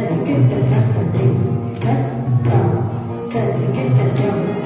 cần cái trần trong thật tình rất cần cần cái trần trong